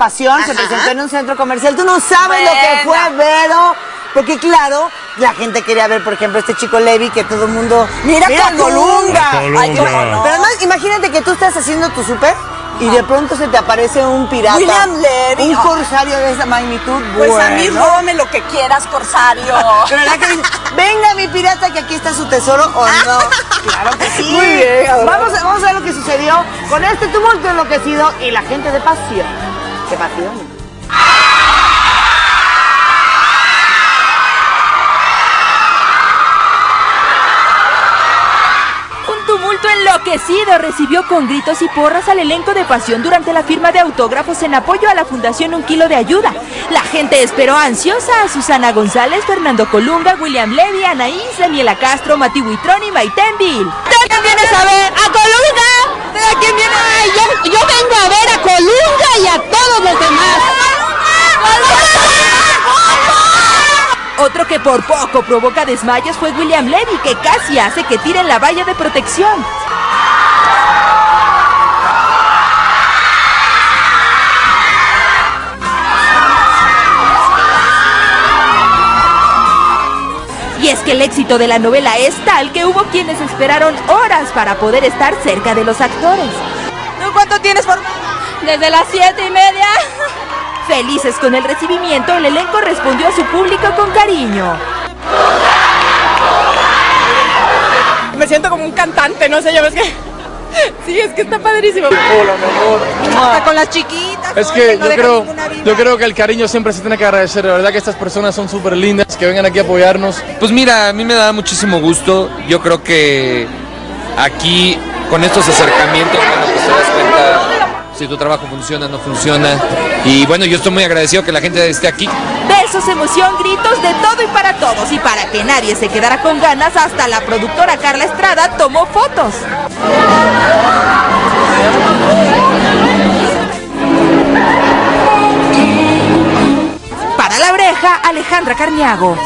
Pasión se presentó en un centro comercial. Tú no sabes lo que fue, Vero. Porque claro, la gente quería ver, por ejemplo, este chico Levi que todo el mundo. ¡Mira, Colunga! Colunga. Ay. Pero además, imagínate que tú estás haciendo tu súper y de pronto se te aparece un pirata. William Levy. Un corsario de esa magnitud. Pues a mí róbame lo que quieras, corsario. Pero ¿verdad que pirata que aquí está su tesoro o no? Claro que sí. Muy bien, adorable. Vamos a, vamos a ver lo que sucedió con este tumulto enloquecido y la gente de pasión. ¿Qué pasión? Enloquecido recibió con gritos y porras al elenco de Pasión durante la firma de autógrafos en apoyo a la Fundación Un Kilo de Ayuda. La gente esperó ansiosa a Susana González, Fernando Colunga, William Levy, Anaís, Daniela Castro, Mati Huitrón y Maiten Bill. ¿De quién a ver? ¡A Colunga! ¿De quién viene? Yo vengo a ver a Colunga y a todos los demás. Otro que por poco provoca desmayos fue William Levy, que casi hace que tiren la valla de protección. Y es que el éxito de la novela es tal que hubo quienes esperaron horas para poder estar cerca de los actores. ¿Tú cuánto tienes por...? Desde las siete y media. Felices con el recibimiento, el elenco respondió a su público con cariño. Me siento como un cantante, no sé, yo ves que... Sí, es que está padrísimo. Hola, mi amor. Hasta con las chiquitas. Es que no yo creo, yo creo que el cariño siempre se tiene que agradecer. De verdad que estas personas son súper lindas, que vengan aquí a apoyarnos. Pues mira, a mí me da muchísimo gusto. Yo creo que aquí, con estos acercamientos, bueno, pues te das cuenta si tu trabajo funciona o no funciona. Y bueno, yo estoy muy agradecido que la gente esté aquí. Besos, emoción, gritos, de todo y para todos. Y para que nadie se quedara con ganas, hasta la productora Carla Estrada tomó fotos. Para la oreja, Alejandra Carniago.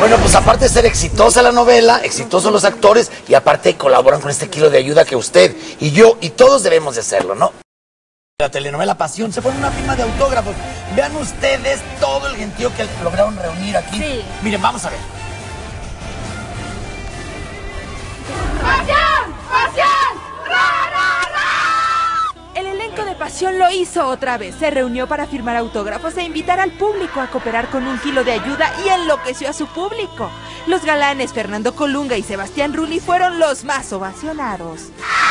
Bueno, pues aparte de ser exitosa la novela, exitosos los actores y aparte colaboran con este kilo de ayuda que usted y yo y todos debemos de hacerlo, ¿no? La telenovela Pasión se pone una firma de autógrafos. Vean ustedes todo el gentío que lograron reunir aquí. Sí. Miren, vamos a ver. ¡Pasión! ¡Pasión! El elenco de Pasión lo hizo otra vez. Se reunió para firmar autógrafos e invitar al público a cooperar con un kilo de ayuda y enloqueció a su público. Los galanes Fernando Colunga y Sebastián Rulli fueron los más ovacionados. ¡Sebastián!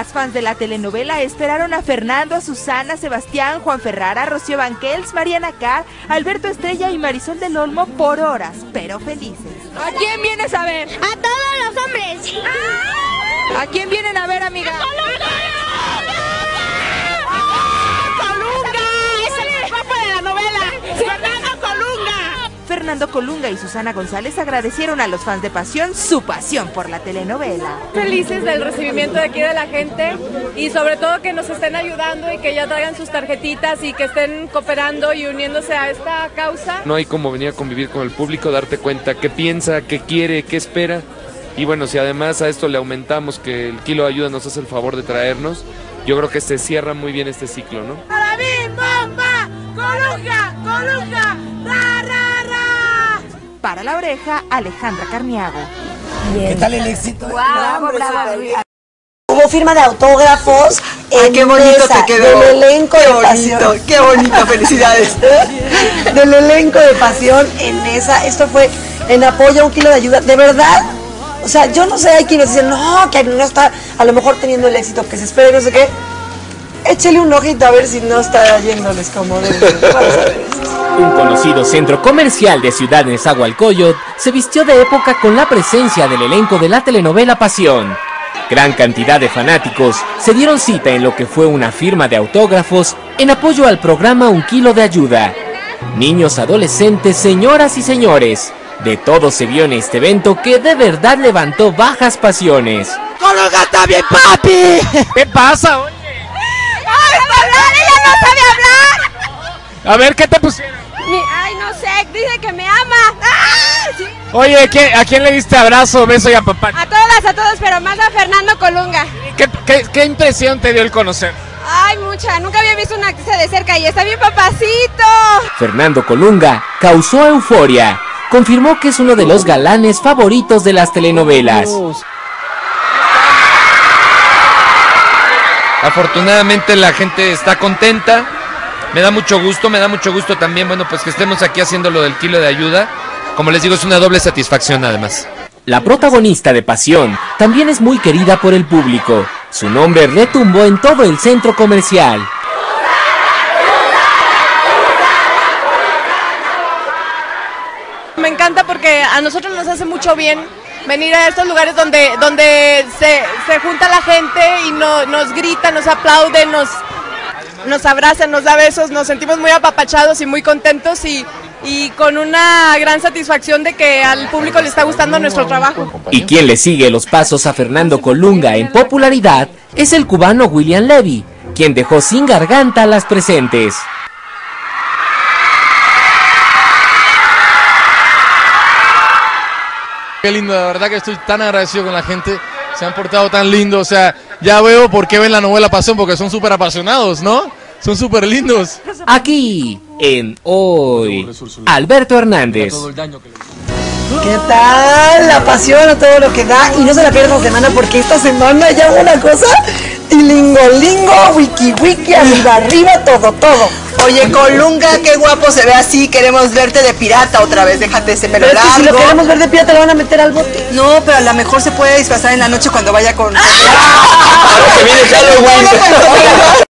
Las fans de la telenovela esperaron a Fernando, a Susana, Sebastián, Juan Ferrara, Rocío Banquels, Mariana Carr, Alberto Estrella y Marisol del Olmo por horas, pero felices. ¿A quién vienes a ver? ¡A todos los hombres! ¿A quién vienen a ver, amiga? ¡Colunga! ¡Es el papá de la novela! ¡Fernando Colunga! Fernando Colunga y Susana González agradecieron a los fans de Pasión su pasión por la telenovela. felices del recibimiento de aquí de la gente y sobre todo que nos estén ayudando y que ya traigan sus tarjetitas y que estén cooperando y uniéndose a esta causa. No hay como venir a convivir con el público, darte cuenta qué piensa, qué quiere, qué espera. Y bueno, si además a esto le aumentamos que el kilo de ayuda nos hace el favor de traernos, yo creo que se cierra muy bien este ciclo, ¿no? ¡Para mí, bomba! ¡Colunga! ¡Colunga! ¡Ra, ra, ra! Para la oreja, Alejandra Carniago. ¿Qué tal el éxito? Bravo, bravo. Hubo firma de autógrafos Ay, en qué bonito mesa te quedó. del elenco Qué de bonito, pasión. qué bonito, felicidades. del elenco de pasión en esa. Esto fue en apoyo a un kilo de ayuda. De verdad. O sea, yo no sé, hay quienes dicen, no, que no está a lo mejor teniendo el éxito que se espera y no sé qué. Échele un ojito a ver si no está yéndoles como debe. Un conocido centro comercial de Ciudad Nezahualcóyotl se vistió de época con la presencia del elenco de la telenovela Pasión. Gran cantidad de fanáticos se dieron cita en lo que fue una firma de autógrafos en apoyo al programa Un Kilo de Ayuda. Niños, adolescentes, señoras y señores, de todo se vio en este evento que de verdad levantó bajas pasiones. ¡Colunga está bien, papi! ¿Qué pasa, oye? ¡Ay, hablar! ¡Ella no sabe hablar! A ver, ¿qué te pusieron? Mi- ay, no sé, dice que me ama. ¡Ah! Sí. Oye, ¿qué- ¿a quién le diste abrazo, beso y a papá? A todas, a todos, pero más a Fernando Colunga. ¿Qué, qué, qué impresión te dio el conocer? Ay, mucha, nunca había visto una actriz de cerca y está bien papacito. Fernando Colunga causó euforia. Confirmó que es uno de los galanes favoritos de las telenovelas. Afortunadamente la gente está contenta. Me da mucho gusto, me da mucho gusto también, bueno, pues que estemos aquí haciendo lo del kilo de ayuda. Como les digo, es una doble satisfacción además. La protagonista de Pasión también es muy querida por el público. Su nombre retumbó en todo el centro comercial. Me encanta porque a nosotros nos hace mucho bien venir a estos lugares donde, donde se, se junta la gente y no- nos grita, nos aplaude, nos, nos abrazan, nos da besos, nos sentimos muy apapachados y muy contentos y, y con una gran satisfacción de que al público le está gustando nuestro trabajo. Y quien le sigue los pasos a Fernando Colunga en popularidad es el cubano William Levy, quien dejó sin garganta a las presentes. Qué lindo, de verdad que estoy tan agradecido con la gente. Se han portado tan lindo. O sea, ya veo por qué ven la novela Pasión, porque son súper apasionados, ¿no? Son súper lindos. Aquí, en Hoy, Alberto Hernández. ¿Qué tal? La pasión a todo lo que da. Y no se la pierdan la semana porque esta semana ya una cosa. Tilingolingo, wiki wiki, arriba arriba, todo, todo. Oye, Colunga, qué guapo se ve así. Queremos verte de pirata otra vez. Déjate ese pelo Pero es que si lo largo. queremos ver de pirata, lo van a meter al bote. No, pero a lo mejor se puede disfrazar en la noche cuando vaya con. que viene Halloween.